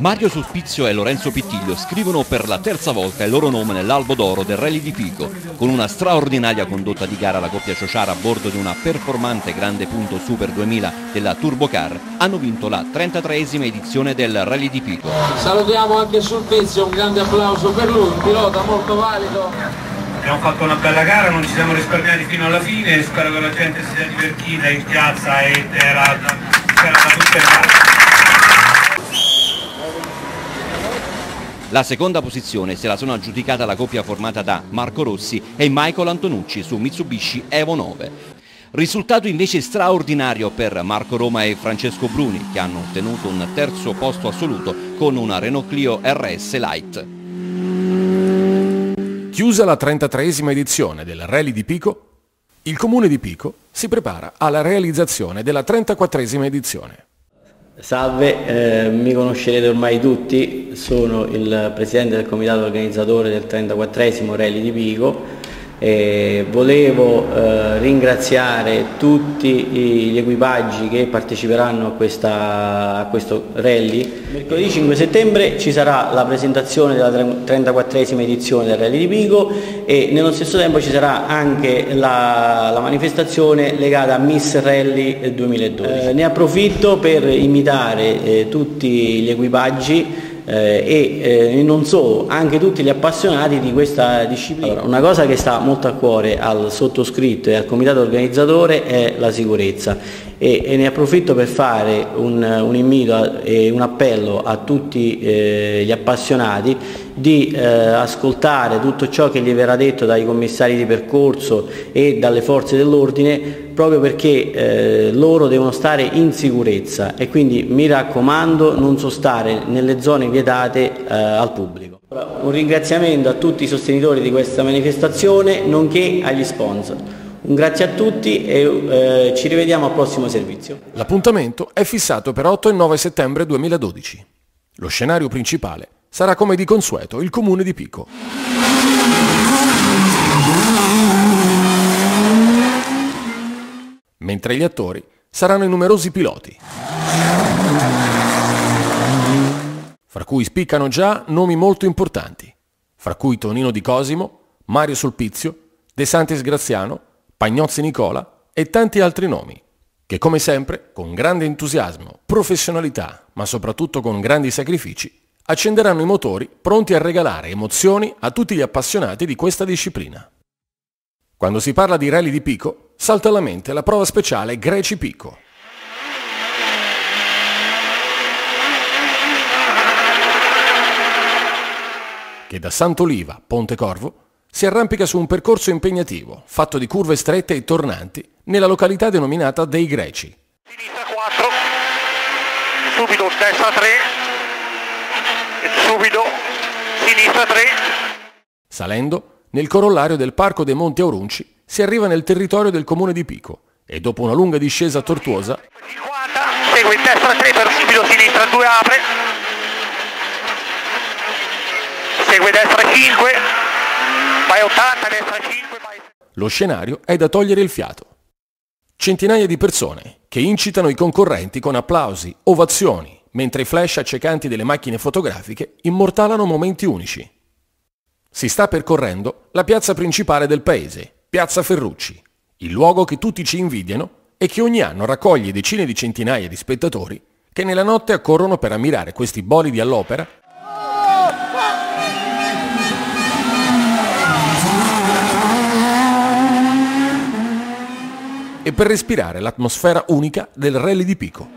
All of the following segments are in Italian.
Mario Sospizio e Lorenzo Pittiglio scrivono per la terza volta il loro nome nell'albo d'oro del Rally di Pico. Con una straordinaria condotta di gara la coppia Ciociara a bordo di una performante grande punto Super 2000 della Turbocar hanno vinto la 33esima edizione del Rally di Pico. Salutiamo anche Sulpizio, un grande applauso per lui, un pilota molto valido. Abbiamo fatto una bella gara, non ci siamo risparmiati fino alla fine, spero che la gente si sia divertita in piazza e era, era da tutte le parti. La seconda posizione se la sono aggiudicata la coppia formata da Marco Rossi e Michael Antonucci su Mitsubishi Evo 9. Risultato invece straordinario per Marco Roma e Francesco Bruni che hanno ottenuto un terzo posto assoluto con una Renault Clio RS Light. Chiusa la 33esima edizione del Rally di Pico, il comune di Pico si prepara alla realizzazione della 34esima edizione. Salve, eh, mi conoscerete ormai tutti, sono il presidente del comitato organizzatore del 34esimo Rally di Pico e volevo eh, ringraziare tutti gli equipaggi che parteciperanno a, questa, a, questo rally. Mercoledì 5 settembre ci sarà la presentazione della 34esima edizione del Rally di Pico e nello stesso tempo ci sarà anche la, la manifestazione legata a Miss Rally 2012. Eh, ne approfitto per imitare eh, tutti gli equipaggi eh, e eh, non solo, anche tutti gli appassionati di questa disciplina. Allora, una cosa che sta molto a cuore al sottoscritto e al comitato organizzatore è la sicurezza e, e ne approfitto per fare un, un invito e un appello a tutti eh, gli appassionati di eh, ascoltare tutto ciò che gli verrà detto dai commissari di percorso e dalle forze dell'ordine proprio perché eh, loro devono stare in sicurezza e quindi mi raccomando non sostare nelle zone vietate eh, al pubblico. Un ringraziamento a tutti i sostenitori di questa manifestazione nonché agli sponsor. Un grazie a tutti e eh, ci rivediamo al prossimo servizio. L'appuntamento è fissato per 8 e 9 settembre 2012. Lo scenario principale sarà come di consueto il comune di Pico. Mentre gli attori saranno i numerosi piloti. Fra cui spiccano già nomi molto importanti, fra cui Tonino Di Cosimo, Mario Sulpizio, De Santis Graziano, Pagnozzi Nicola e tanti altri nomi, che come sempre, con grande entusiasmo, professionalità, ma soprattutto con grandi sacrifici, accenderanno i motori pronti a regalare emozioni a tutti gli appassionati di questa disciplina. Quando si parla di rally di Pico, salta alla mente la prova speciale Greci Pico. che da Sant'Oliva, Ponte Corvo, si arrampica su un percorso impegnativo, fatto di curve strette e tornanti, nella località denominata dei Greci. Sinistra 4, subito destra 3, subito sinistra 3. Salendo, nel corollario del Parco dei Monti Aurunci, si arriva nel territorio del comune di Pico e dopo una lunga discesa tortuosa 50, segue in destra 3 per subito sinistra 2 apre. Segue destra 5, vai 80, destra 5, vai... lo scenario è da togliere il fiato. Centinaia di persone che incitano i concorrenti con applausi, ovazioni, mentre i flash accecanti delle macchine fotografiche immortalano momenti unici. Si sta percorrendo la piazza principale del paese, Piazza Ferrucci, il luogo che tutti ci invidiano e che ogni anno raccoglie decine di centinaia di spettatori che nella notte accorrono per ammirare questi bolidi all'opera e per respirare l'atmosfera unica del rally di Pico.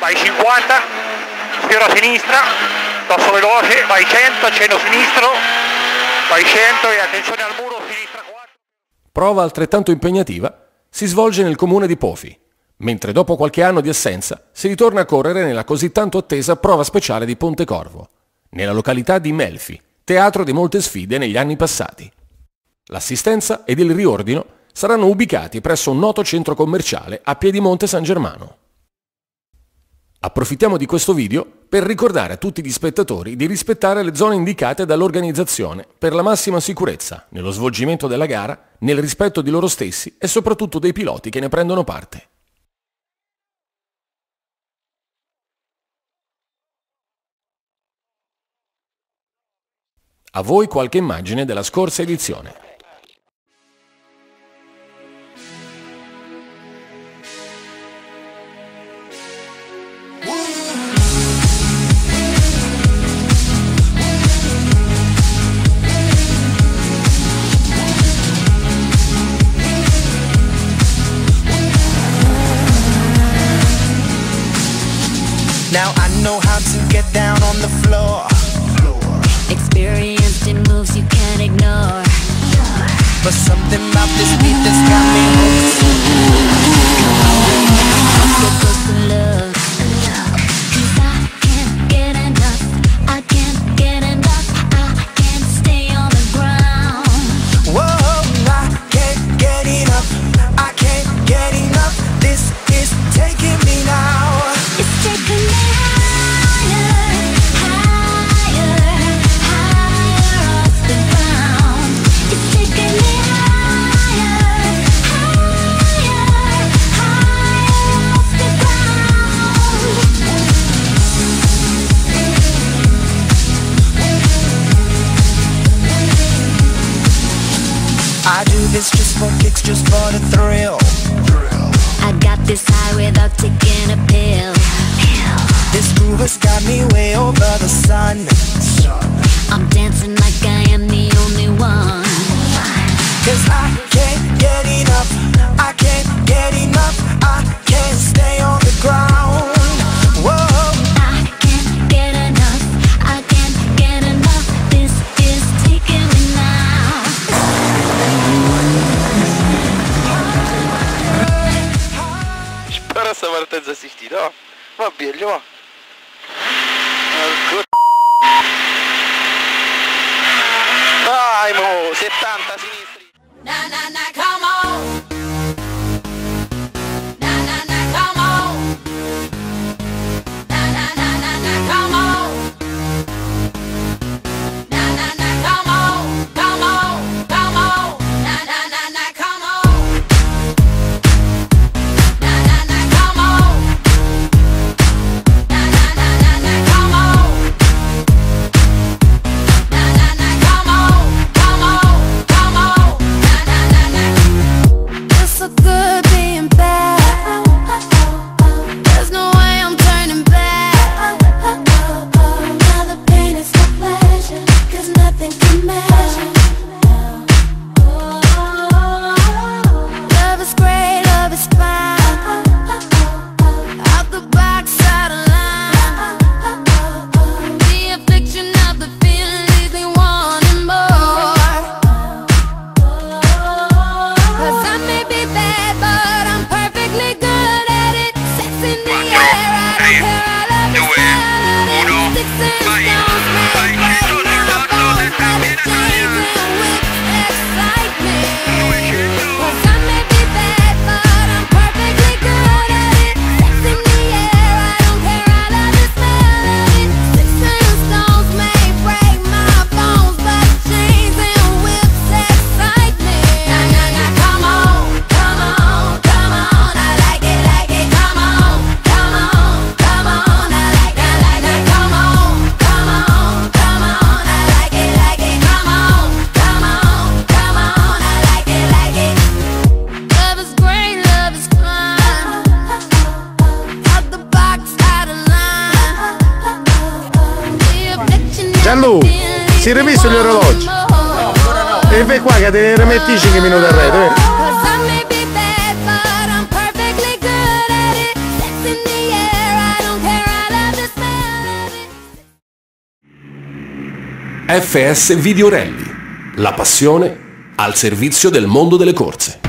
Vai 50, spiro a sinistra, passo veloce, vai 100, accenno sinistro, vai 100 e attenzione al muro, sinistra 4. Prova altrettanto impegnativa si svolge nel comune di Pofi, mentre dopo qualche anno di assenza si ritorna a correre nella così tanto attesa prova speciale di Ponte Corvo, nella località di Melfi, teatro di molte sfide negli anni passati. L'assistenza ed il riordino saranno ubicati presso un noto centro commerciale a Piedimonte San Germano. Approfittiamo di questo video per ricordare a tutti gli spettatori di rispettare le zone indicate dall'organizzazione per la massima sicurezza nello svolgimento della gara, nel rispetto di loro stessi e soprattutto dei piloti che ne prendono parte. A voi qualche immagine della scorsa edizione. Now I know how to get down on the floor. Experienced in moves you can't ignore. But something about this beat that's got me hooked. for kicks, just for the thrill. I got this high without taking a pill. This groove has got me way over the sun. mezzo a questi tiri, oh. Ma biglio, ma. Porco... Dai, mo, 70 sinistri. Na, na, na, Callu, si è rimesso gli orologi? E vai qua che te ne rimetti 5 minuti a rete. FS Video Rally, la passione al servizio del mondo delle corse.